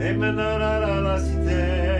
et mènera à la cité.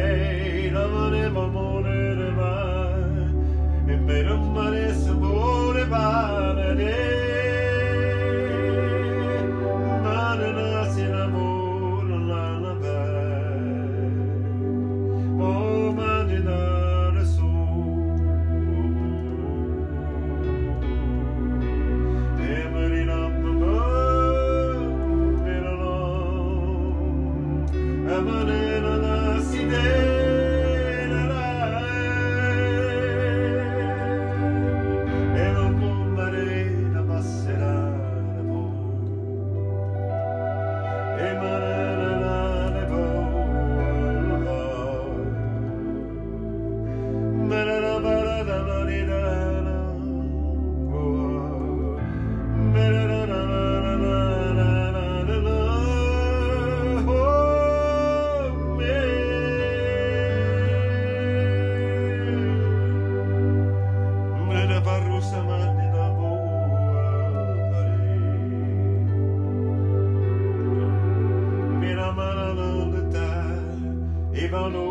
Vanno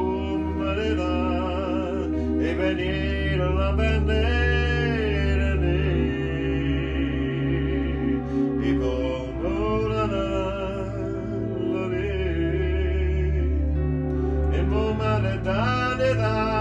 e venire la e la la e da da